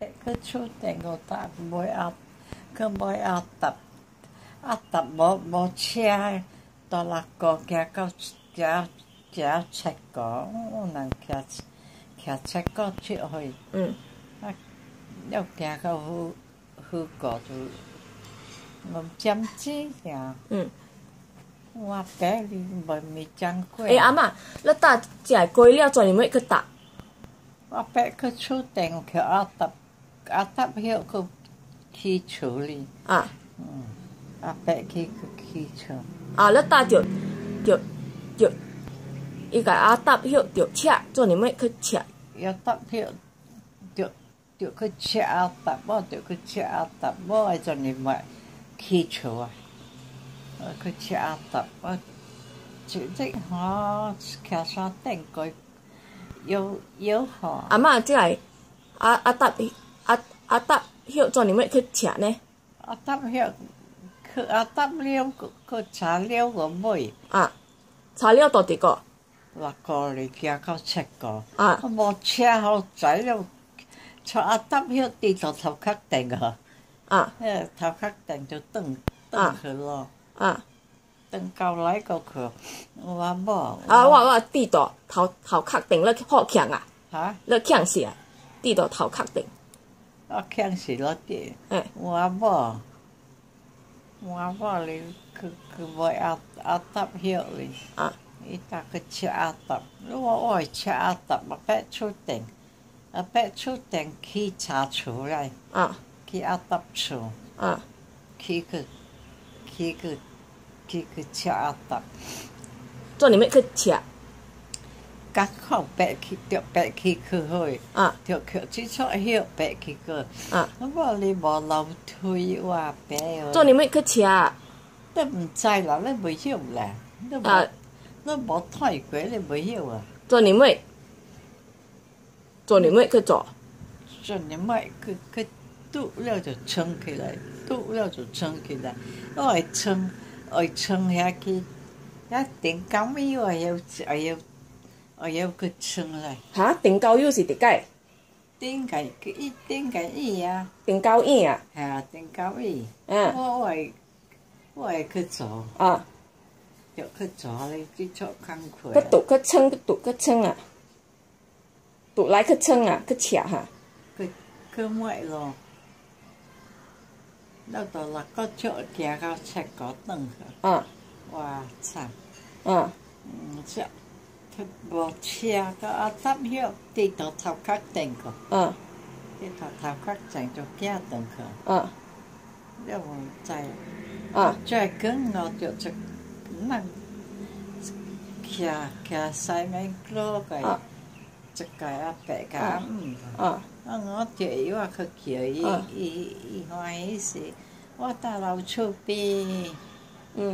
佢出定個搭唔會壓，佢唔會壓搭，壓搭冇冇車，到那個行到行行七個，我能行行七個出去，嗯，啊，又行到好好個就我針子呀，嗯，我白你冇咪讲过，诶阿嬷，你搭食粿了做你咪去搭，我白佢出定佢壓搭 아따배고 기초리 아 아빠 기그 기초 à lớp ta tiểu tiểu tiểu ý cái á tập hiệu tiểu chẹ cho nên mới cứ chẹ yếu tập hiệu tiểu tiểu cứ chẹ tập bo tiểu cứ chẹ tập bo cho nên mà khi chỗ à cứ chẹ tập bo chỉ thích họ kia sao tên coi yếu yếu họ. À mà chứ ai? À à tập 阿阿达许做你咩去吃呢？阿搭许去阿达了个个茶了个妹。啊，材了到底个？六个嚟行到七个。啊，冇车好了，阿地坐头壳顶个。啊，呃，头壳顶就蹬蹬去咯。啊。等到来个去，我阿。啊，我我地倒，头头壳顶了，好强啊！哈，了强死啊！跌头壳顶。我强死咗啲，诶我话冇，我话冇你佢佢冇阿阿耷晓你，啊伊搭佢车阿耷，我我系车阿耷，阿伯出顶，阿伯出顶去查出来，啊去阿耷厝。啊去去去去去去吃阿达，做你咪去车甲 靠白去着白去去去，啊着去去错晓白去去。啊，我话你无楼推话白哦，做你咪去车你唔知啦，你未晓啦，你啊无你无睇过，你未晓啊。做你咪做你咪去做所以你咪佢佢嘟了就撑起来，嘟了就撑起来，我系撑，我系撑下去，一定咁样我要 我要我要佢撑来。吓定高友是伫解点解佢一点解伊啊？定高院啊系啊，点解伊？啊我系我系去做，啊，就去做你啲做工课。去读去称去读去称啊，读来去称啊去车吓佢佢咩咯？到到啦，个做行到七个灯去，啊哇惨！啊 bortjagen att de gjort dit att ha kaktänker. Ja. Det tàu ha kaktänker och pjärdänker. Ja. Det var inte Ja. Jag kunde att jag tyckte, men kjaka sig med klockan. Tyckte jag pekade om. Ja. Og ngó chị và khực chị ờ. y y y hoài sĩ. Và ta lâu chú bì. Ừ.